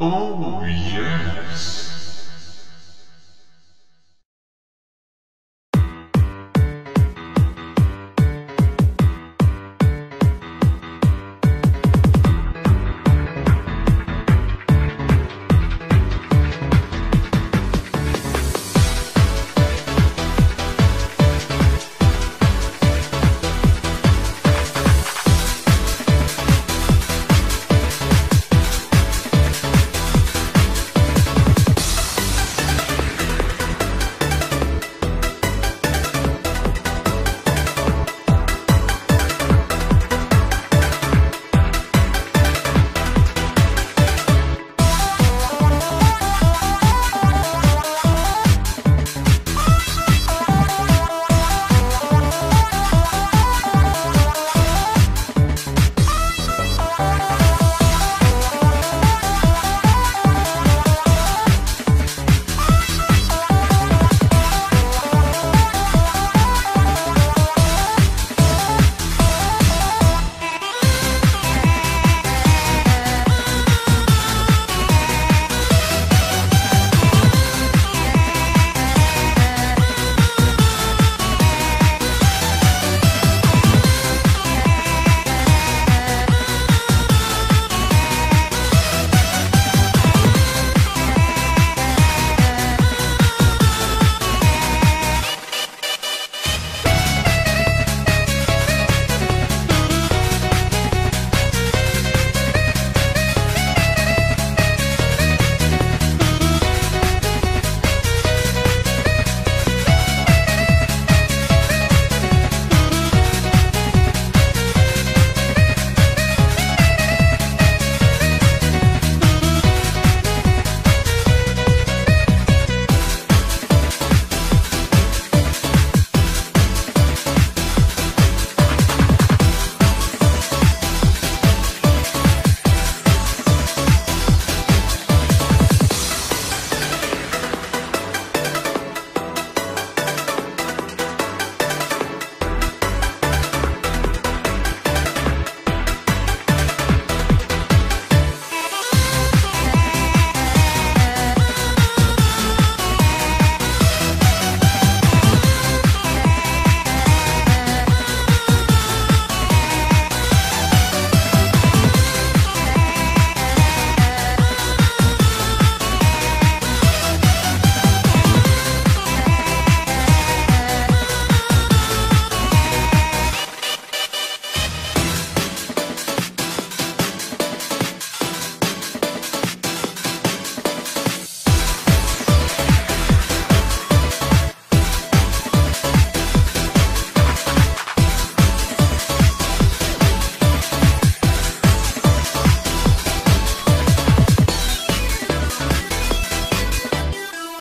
Oh.